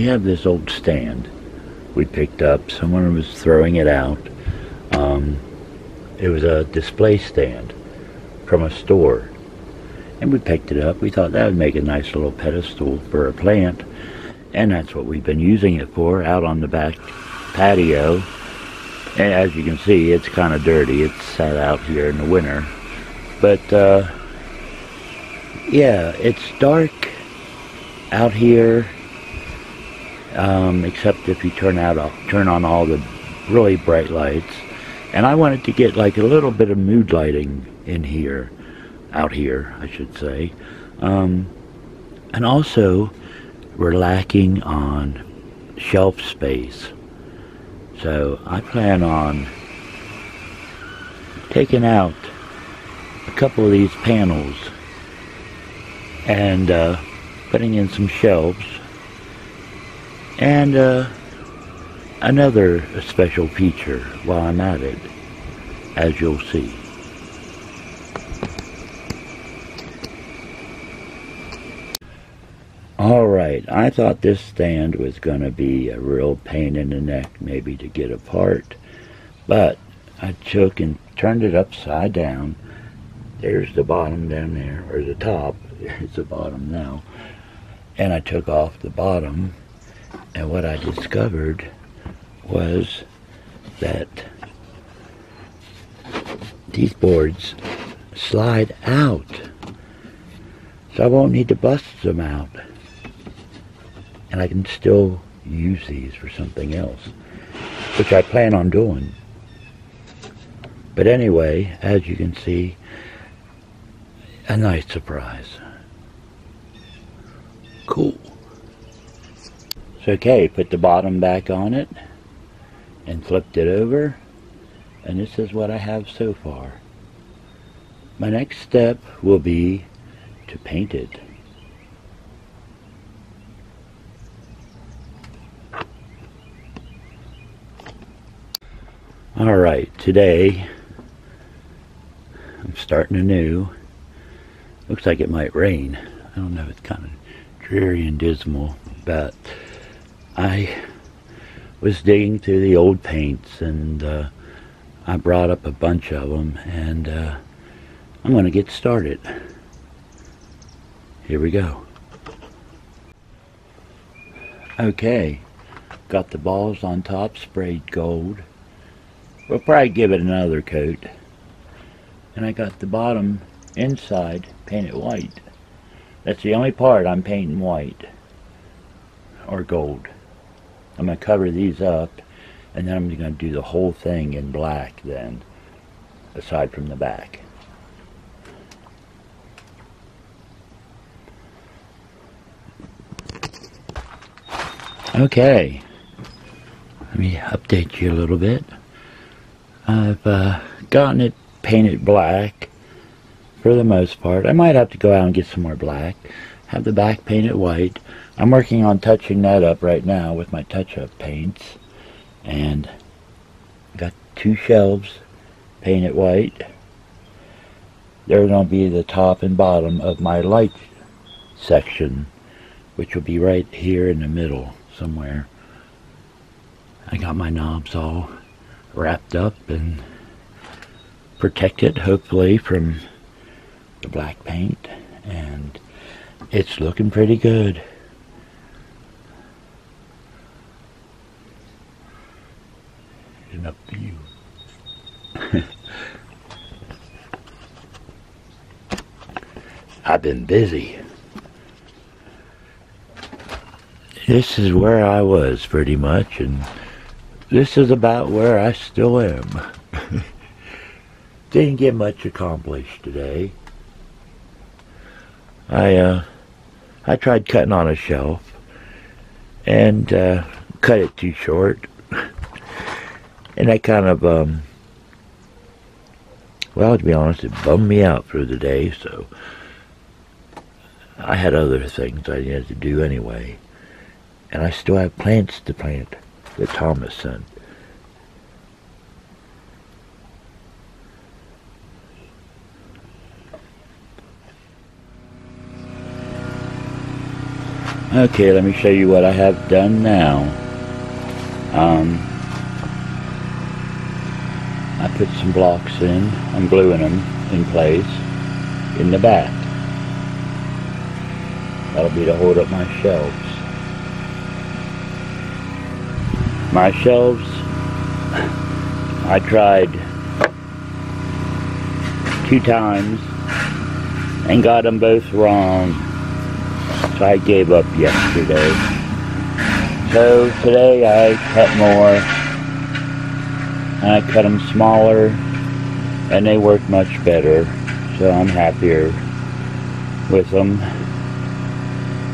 we have this old stand we picked up. Someone was throwing it out. Um, it was a display stand from a store. And we picked it up. We thought that would make a nice little pedestal for a plant. And that's what we've been using it for out on the back patio. And as you can see, it's kind of dirty. It's sat out here in the winter. But, uh, yeah, it's dark out here um, except if you turn out turn on all the really bright lights. And I wanted to get like a little bit of mood lighting in here, out here, I should say. Um, and also, we're lacking on shelf space. So I plan on taking out a couple of these panels and uh, putting in some shelves and uh, another special feature while I'm at it, as you'll see. Alright, I thought this stand was going to be a real pain in the neck maybe to get apart, but I took and turned it upside down. There's the bottom down there, or the top, it's the bottom now. And I took off the bottom and what I discovered was that these boards slide out. So I won't need to bust them out. And I can still use these for something else, which I plan on doing. But anyway, as you can see, a nice surprise. Cool. So okay, put the bottom back on it and flipped it over and this is what I have so far. My next step will be to paint it. Alright, today I'm starting anew. Looks like it might rain. I don't know, it's kind of dreary and dismal, but I was digging through the old paints and uh, I brought up a bunch of them and uh, I'm going to get started. Here we go. Okay, got the balls on top sprayed gold. We'll probably give it another coat. And I got the bottom inside painted white. That's the only part I'm painting white or gold. I'm going to cover these up and then I'm going to do the whole thing in black then aside from the back. Okay, let me update you a little bit. I've uh, gotten it painted black for the most part. I might have to go out and get some more black. Have the back painted white. I'm working on touching that up right now with my touch-up paints. And got two shelves painted white. They're going to be the top and bottom of my light section, which will be right here in the middle somewhere. I got my knobs all wrapped up and protected, hopefully, from the black paint. And it's looking pretty good. and up to you. I've been busy. This is where I was pretty much, and this is about where I still am. Didn't get much accomplished today. I uh, I tried cutting on a shelf and uh, cut it too short and that kind of, um, well, to be honest, it bummed me out through the day, so I had other things I needed to do anyway. And I still have plants to plant that Thomas sent. Okay, let me show you what I have done now. Um, I put some blocks in. I'm gluing them in place in the back. That'll be to hold up my shelves. My shelves, I tried two times and got them both wrong. I gave up yesterday. So today I cut more and I cut them smaller and they work much better. So I'm happier with them.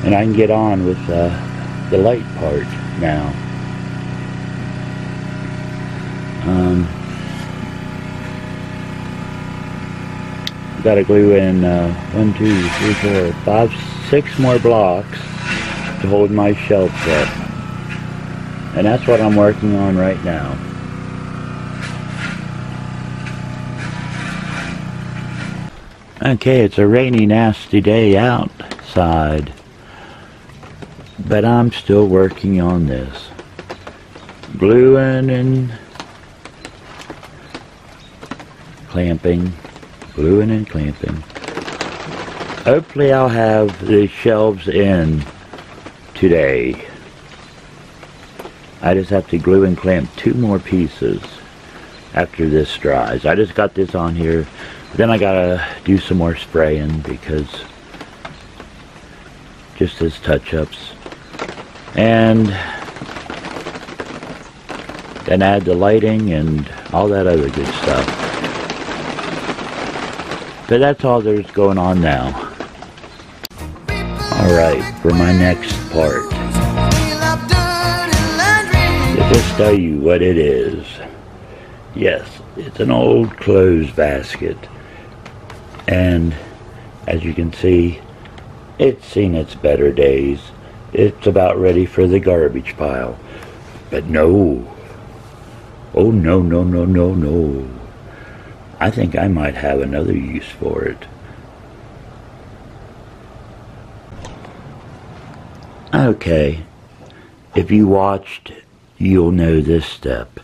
And I can get on with uh, the light part now. Um, got to glue in uh, one, two, three, four, five, six more blocks to hold my shelves up. And that's what I'm working on right now. Okay, it's a rainy, nasty day outside. But I'm still working on this. Gluing and clamping, gluing and clamping. Hopefully I'll have the shelves in today. I just have to glue and clamp two more pieces after this dries. I just got this on here. Then I gotta do some more spraying because just as touch-ups. And then add the lighting and all that other good stuff. But that's all there's going on now. Alright, for my next part. To just tell you what it is. Yes, it's an old clothes basket. And as you can see, it's seen its better days. It's about ready for the garbage pile. But no. Oh, no, no, no, no, no. I think I might have another use for it. Okay. If you watched, you'll know this step.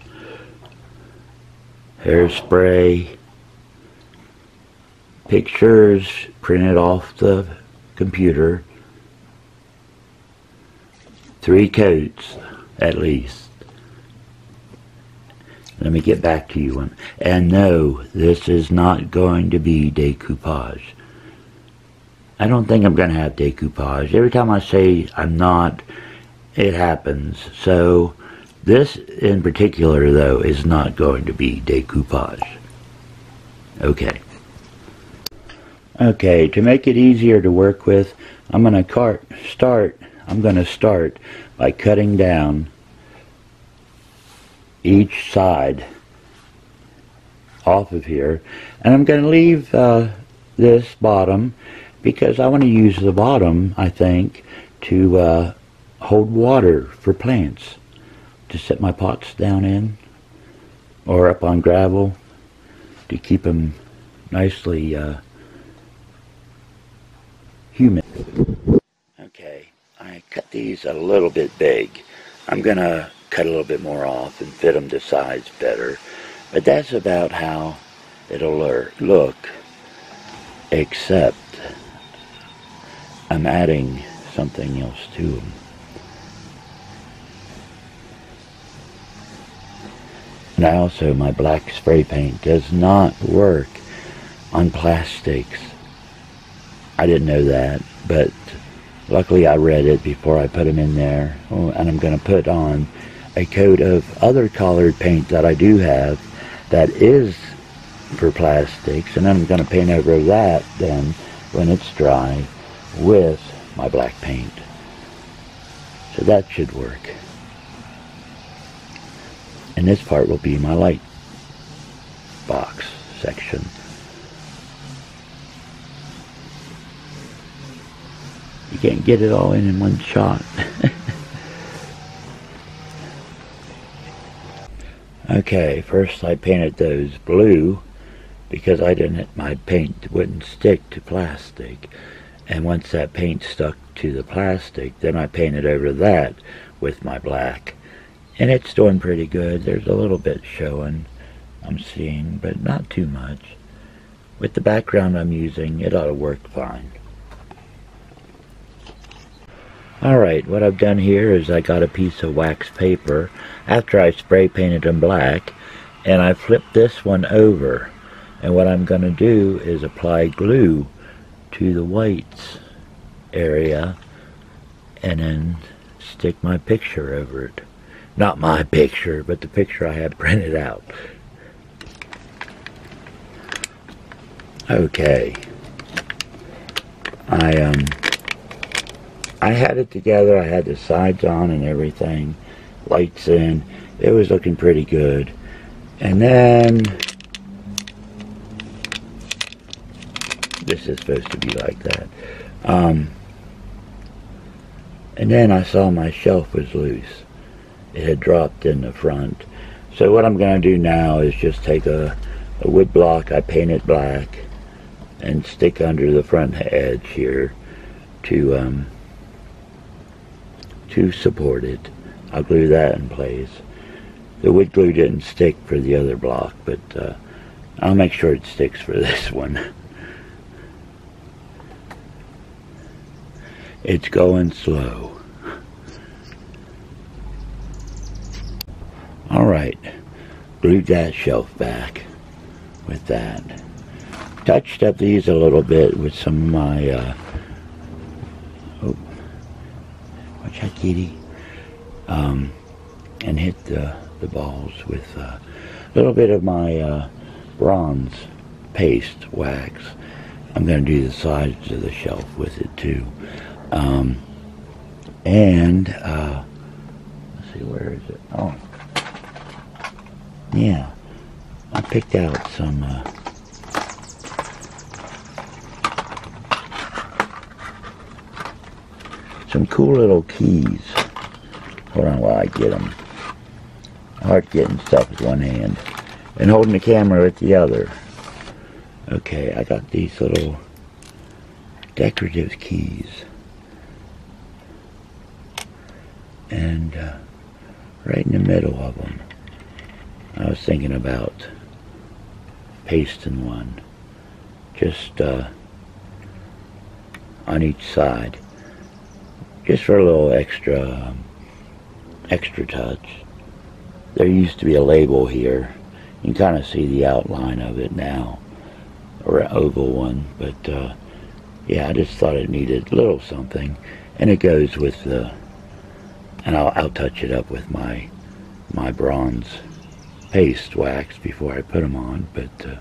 Hairspray, pictures printed off the computer, three coats at least. Let me get back to you. And no, this is not going to be decoupage. I don't think I'm going to have decoupage. Every time I say I'm not, it happens. So this in particular, though, is not going to be decoupage. Okay. Okay, to make it easier to work with, I'm going to start, I'm going to start by cutting down each side off of here. And I'm going to leave uh, this bottom because I want to use the bottom, I think, to uh, hold water for plants to set my pots down in or up on gravel to keep them nicely uh, humid. Okay, I cut these a little bit big. I'm going to cut a little bit more off and fit them to size better. But that's about how it'll look, except I'm adding something else to them. And also my black spray paint does not work on plastics. I didn't know that, but luckily I read it before I put them in there. Oh, and I'm going to put on a coat of other colored paint that I do have that is for plastics and I'm going to paint over that then when it's dry with my black paint. So that should work. And this part will be my light box section. You can't get it all in in one shot. Okay, first I painted those blue because I didn't, my paint wouldn't stick to plastic. And once that paint stuck to the plastic, then I painted over that with my black. And it's doing pretty good. There's a little bit showing I'm seeing, but not too much. With the background I'm using, it ought to work fine. Alright, what I've done here is I got a piece of wax paper after I spray painted them black and I flipped this one over and what I'm going to do is apply glue to the whites area and then stick my picture over it. Not my picture, but the picture I had printed out. Okay. I um I had it together, I had the sides on and everything, lights in. It was looking pretty good. And then this is supposed to be like that. Um, and then I saw my shelf was loose. It had dropped in the front. So what I'm going to do now is just take a, a wood block, I paint it black, and stick under the front edge here to um, to support it. I'll glue that in place. The wood glue didn't stick for the other block, but uh, I'll make sure it sticks for this one. It's going slow. Alright, glued that shelf back with that. Touched up these a little bit with some of my, uh, oh, watch out kitty, um, and hit the, the balls with uh, a little bit of my uh, bronze paste wax. I'm going to do the sides of the shelf with it too. Um, and, uh, let's see, where is it? Oh, yeah. I picked out some, uh, some cool little keys. Hold on while I get them. Hard getting stuff with one hand and holding the camera with the other. Okay, I got these little decorative keys. And uh, right in the middle of them I was thinking about pasting one just uh, on each side just for a little extra um, extra touch. There used to be a label here. You can kind of see the outline of it now or an oval one but uh, yeah I just thought it needed a little something and it goes with the and I'll, I'll touch it up with my my bronze paste wax before I put them on but uh,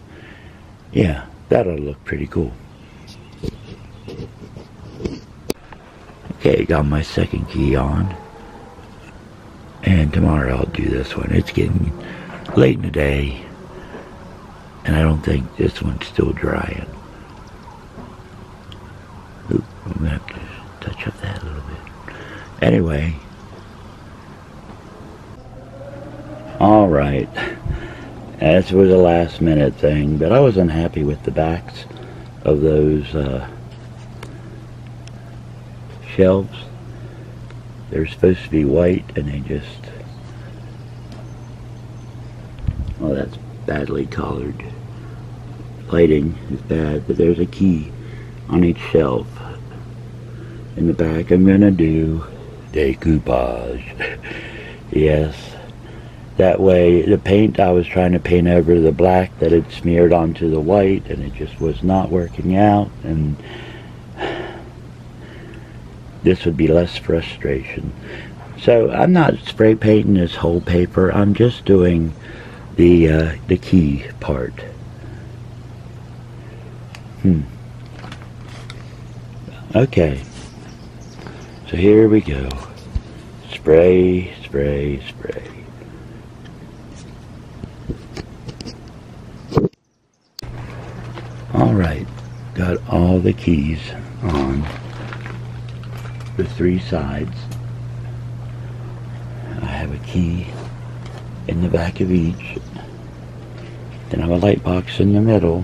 yeah that'll look pretty cool. Okay got my second key on. And tomorrow I'll do this one. It's getting late in the day and I don't think this one's still drying Oop, I'm gonna have to touch up that a little bit. Anyway Alright. This was a last minute thing, but I was unhappy with the backs of those uh, shelves. They're supposed to be white and they just... Well, that's badly colored. Lighting is bad, but there's a key on each shelf. In the back, I'm going to do decoupage. yes. That way, the paint, I was trying to paint over the black that had smeared onto the white, and it just was not working out, and this would be less frustration. So I'm not spray painting this whole paper, I'm just doing the, uh, the key part. Hmm. Okay. So here we go. Spray, spray, spray. Alright, got all the keys on the three sides. I have a key in the back of each. Then I have a light box in the middle.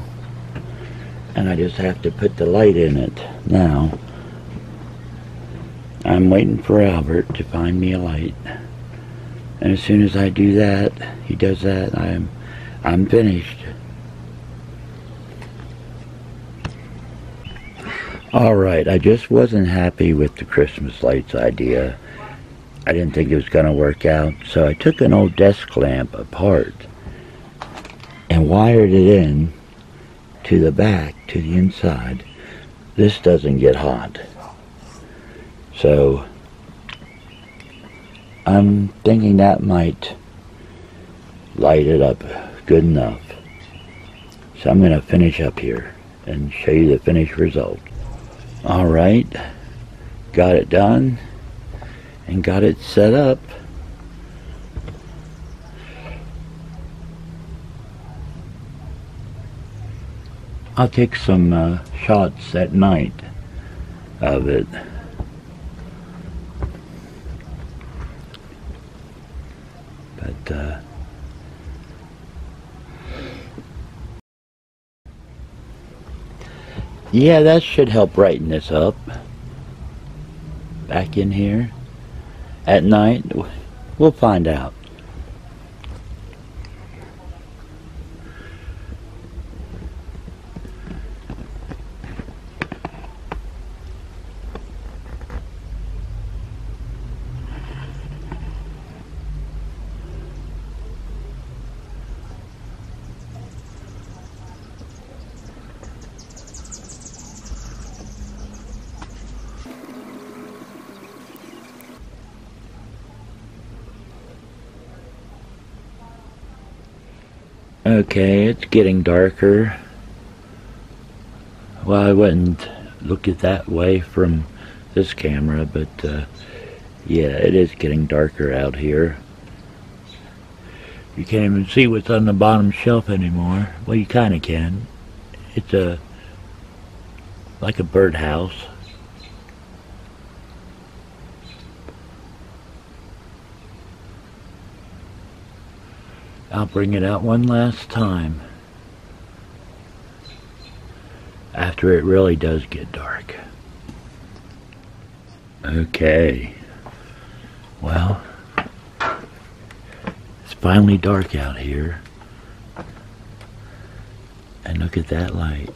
and I just have to put the light in it now. I'm waiting for Albert to find me a light. And as soon as I do that, he does that, I'm I'm finished. Alright, I just wasn't happy with the Christmas lights idea. I didn't think it was going to work out, so I took an old desk lamp apart and wired it in to the back, to the inside. This doesn't get hot. So I'm thinking that might light it up good enough. So I'm going to finish up here and show you the finished result. Alright, got it done and got it set up. I'll take some uh, shots at night of it. But uh, yeah, that should help brighten this up. Back in here at night? We'll find out. Okay, it's getting darker. Well, I wouldn't look at that way from this camera, but uh, yeah, it is getting darker out here. You can't even see what's on the bottom shelf anymore. Well, you kind of can. It's a like a birdhouse. I'll bring it out one last time after it really does get dark. Okay. Well, it's finally dark out here. And look at that light.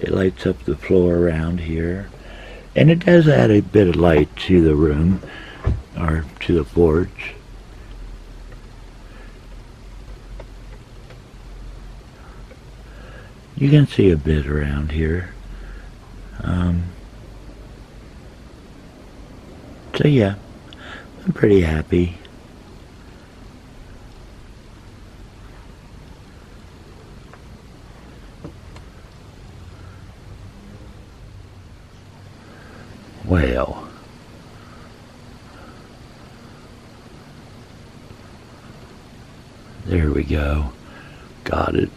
It lights up the floor around here. And it does add a bit of light to the room or to the porch. You can see a bit around here. Um, so yeah, I'm pretty happy. Well. There we go. Got it.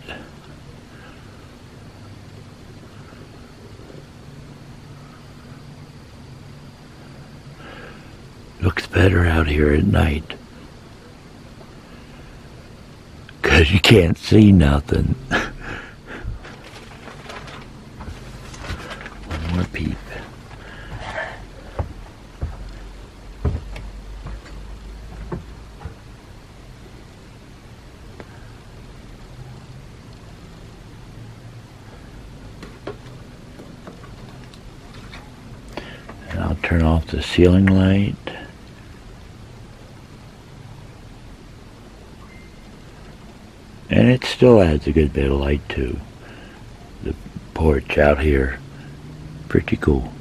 Looks better out here at night. Cause you can't see nothing. One more peep. turn off the ceiling light. And it still adds a good bit of light to the porch out here. Pretty cool.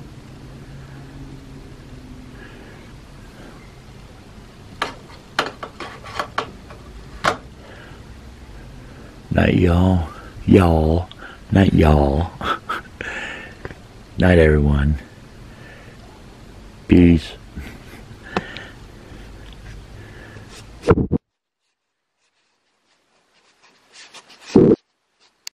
Night y'all. Y'all. Night y'all. Night everyone. Peace.